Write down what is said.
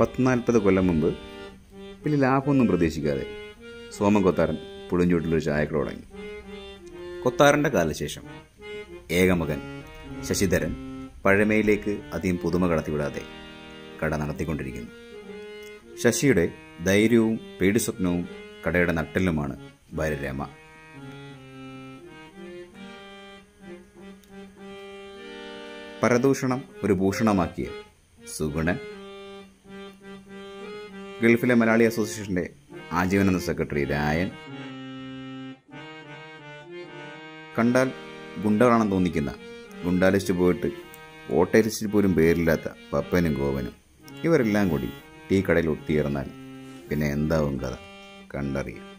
പത്ത് നാൽപ്പത് കൊല്ലം മുമ്പ് വലിയ ലാഭമൊന്നും പ്രതീക്ഷിക്കാതെ സോമൻ കൊത്താരൻ പുളിഞ്ചൂട്ടിലൊരു ചായക്കട തുടങ്ങി. കൊത്താരന്റെ കാലശേഷം ഏകമകൻ ശശിധരൻ പഴമയിലേക്ക് അധികം പുതുമ കടത്തിവിടാതെ കട നടത്തിക്കൊണ്ടിരിക്കുന്നു. ശശിയുടെ ധൈര്യവും പേടിസ്വപ്നവും കടയുടെ നട്ടെല്ലുമാണ് ഭാര്യ രമ പരദൂഷണം ഒരു ഭൂഷണമാക്കിയ സുഗുണൻ ഗൾഫിലെ മലയാളി അസോസിയേഷന്റെ ആജീവനാന്ത സെക്രട്ടറി രായൻ. കണ്ടാൽ ഗുണ്ടകളാണെന്ന് തോന്നിക്കുന്ന ഗുണ്ടാലിസ്റ്റ് പോയിട്ട് വോട്ടരിസ്റ്റിൽ പോലും പേരില്ലാത്ത പപ്പനും ഗോവനും ഇവരെല്ലാം കൂടി ടീ കടയിൽ ഒത്തിയേർന്നാൽ പിന്നെ എന്താവും കഥ? കണ്ടറിയാം.